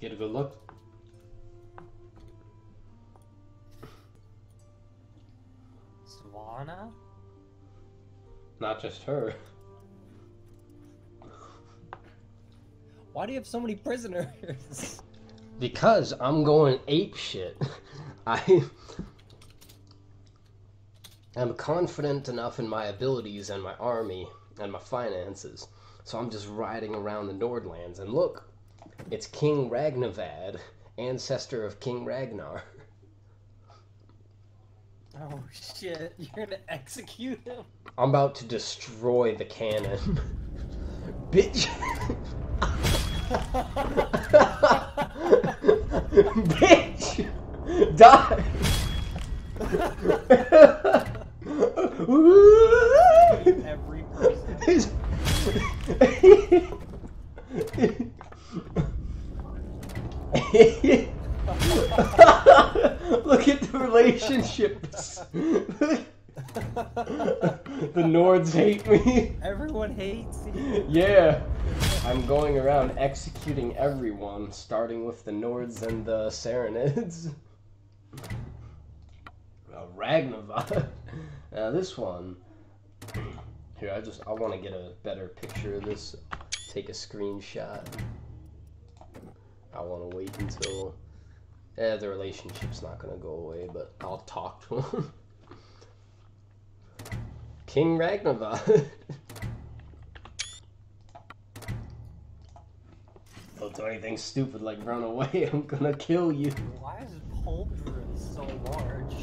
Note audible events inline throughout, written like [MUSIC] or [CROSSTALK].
Get a good look. Savannah? Not just her. Why do you have so many prisoners? Because I'm going ape shit. [LAUGHS] I am confident enough in my abilities and my army and my finances. So I'm just riding around the Nordlands and look, it's King Ragnavad, ancestor of King Ragnar. oh shit, you're gonna execute him? I'm about to destroy the cannon. Bitch. Bitch! Die! Every person. [LAUGHS] Look at the relationships. the Nords hate me. Everyone hates you. Yeah. I'm going around executing everyone, starting with the Nords and the Saranids. Uh, Ragnavad. Now this one. Here, I just I want to get a better picture of this. Take a screenshot. I want to wait until. Eh, the relationship's not gonna go away, but I'll talk to him. [LAUGHS] King Ragnavad. [LAUGHS] Don't do anything stupid like run away. [LAUGHS] I'm gonna kill you. Why is Poldrin so large?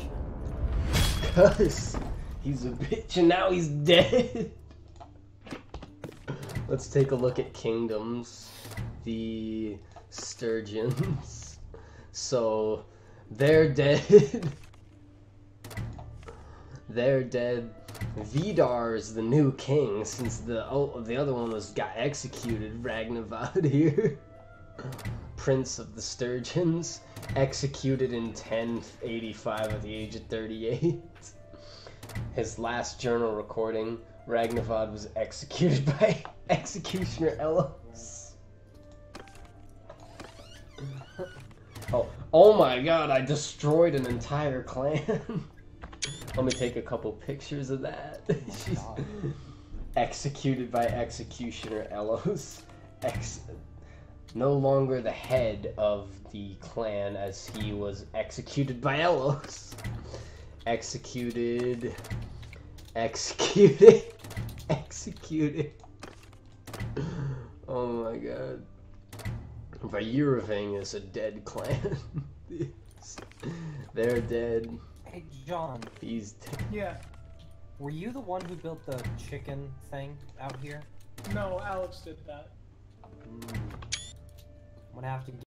Cause he's a bitch and now he's dead. Let's take a look at kingdoms. The Sturgians. [LAUGHS] So they're dead. [LAUGHS] they're dead. Vidar is the new king since the oh the other one was got executed. Ragnavad [LAUGHS] here. Prince of the Sturgians, executed in 1085 at the age of 38. His last journal recording, Ragnavad was executed by Executioner Ellos. [LAUGHS] Oh, oh my god, I destroyed an entire clan. [LAUGHS] Let me take a couple pictures of that. Oh [LAUGHS] She's executed by Executioner Ellos. Ex- no longer the head of the clan as he was executed by Ellos. Executed. Executed. Executed. Oh my god. Vayuraving is a dead clan. [LAUGHS] They're dead. Hey, John, He's dead. Yeah. were you the one who built the chicken thing out here? No, Alex did that. I'm gonna have to